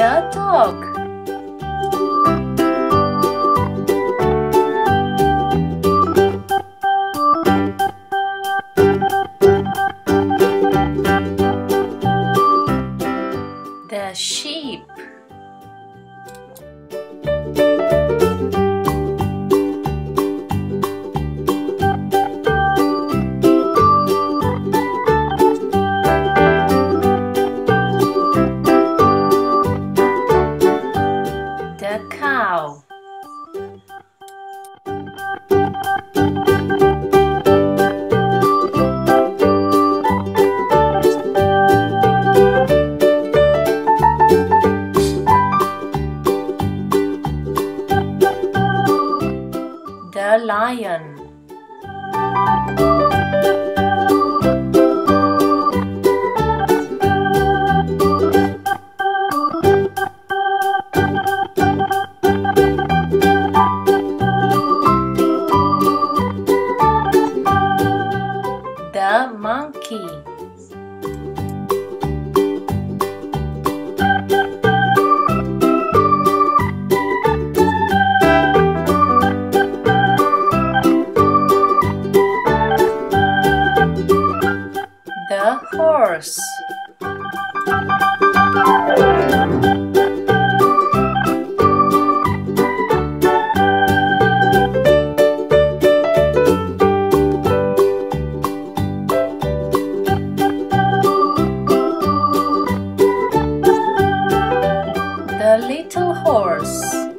talk. The sheep. The cow. The lion. Monkey. The horse. Horse.